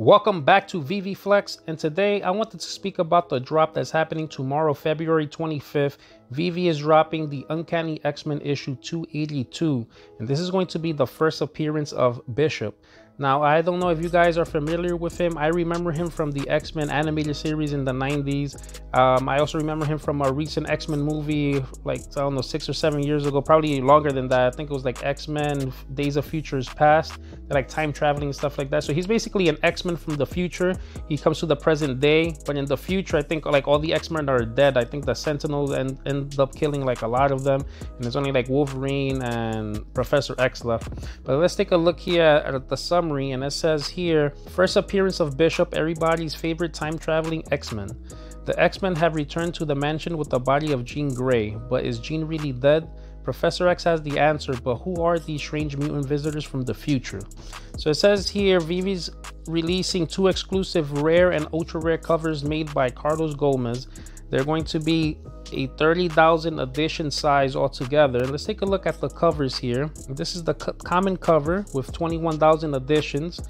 Welcome back to VeVe Flex, and today I wanted to speak about the drop that's happening tomorrow, February 25th. VeVe is dropping the Uncanny X-Men issue 282, and this is going to be the first appearance of Bishop. Now, I don't know if you guys are familiar with him. I remember him from the X-Men animated series in the 90s. Um, I also remember him from a recent X-Men movie, like, I don't know, six or seven years ago, probably longer than that. I think it was like X-Men Days of Futures Past, like time traveling and stuff like that. So he's basically an X-Men from the future. He comes to the present day, but in the future, I think like all the X-Men are dead. I think the Sentinels end, end up killing like a lot of them. And there's only like Wolverine and Professor X left. But let's take a look here at the summary and it says here first appearance of Bishop, everybody's favorite time traveling X Men. The X Men have returned to the mansion with the body of Jean Grey, but is Jean really dead? Professor X has the answer, but who are these strange mutant visitors from the future? So it says here VeVe's releasing two exclusive rare and ultra rare covers made by Carlos Gomez. They're going to be a 30,000 edition size altogether. Let's take a look at the covers here. This is the common cover with 21,000 editions.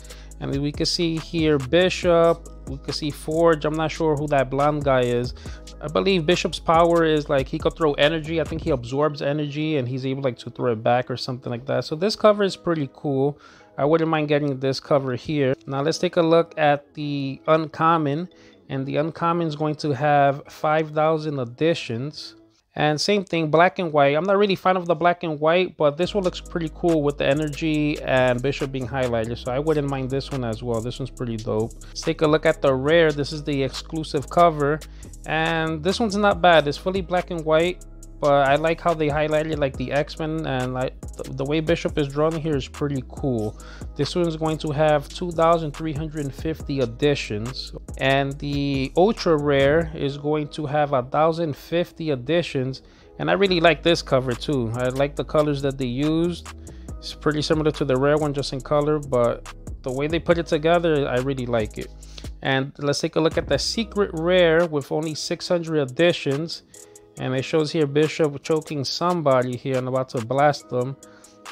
And we can see here Bishop, we can see Forge. I'm not sure who that blonde guy is. I believe Bishop's power is like he could throw energy. I think he absorbs energy and he's able like to throw it back or something like that. So this cover is pretty cool. I wouldn't mind getting this cover here. Now let's take a look at the uncommon and the uncommon is going to have 5,000 additions. And same thing, black and white. I'm not really fan of the black and white, but this one looks pretty cool with the energy and Bishop being highlighted. So I wouldn't mind this one as well. This one's pretty dope. Let's take a look at the rare. This is the exclusive cover. And this one's not bad. It's fully black and white but I like how they highlighted like the X-Men and like the way Bishop is drawn here is pretty cool. This one is going to have 2,350 additions and the ultra rare is going to have 1,050 additions and I really like this cover too. I like the colors that they used. It's pretty similar to the rare one just in color but the way they put it together I really like it. And let's take a look at the secret rare with only 600 additions and it shows here Bishop choking somebody here and about to blast them.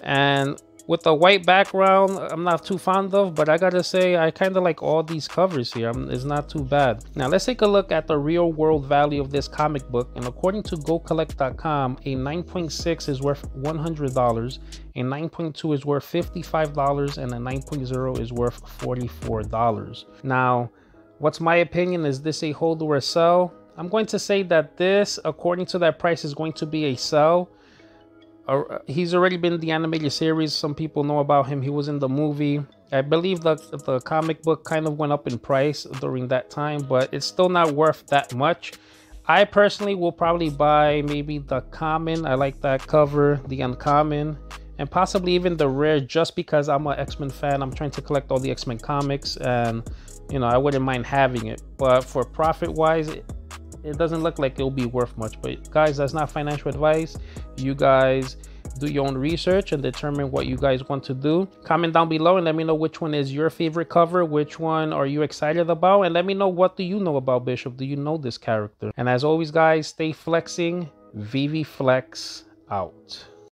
And with the white background, I'm not too fond of, but I gotta say, I kind of like all these covers here. I'm, it's not too bad. Now, let's take a look at the real world value of this comic book. And according to GoCollect.com, a 9.6 is worth $100, a 9.2 is worth $55, and a 9.0 is worth $44. Now, what's my opinion? Is this a hold or a sell? I'm going to say that this, according to that price, is going to be a sell. Uh, he's already been in the animated series. Some people know about him. He was in the movie. I believe the, the comic book kind of went up in price during that time, but it's still not worth that much. I personally will probably buy maybe the common. I like that cover, the uncommon, and possibly even the rare just because I'm an X-Men fan. I'm trying to collect all the X-Men comics and, you know, I wouldn't mind having it. But for profit-wise, it doesn't look like it'll be worth much but guys that's not financial advice. You guys do your own research and determine what you guys want to do. Comment down below and let me know which one is your favorite cover which one are you excited about and let me know what do you know about bishop. Do you know this character? And as always guys stay flexing. VeVe flex out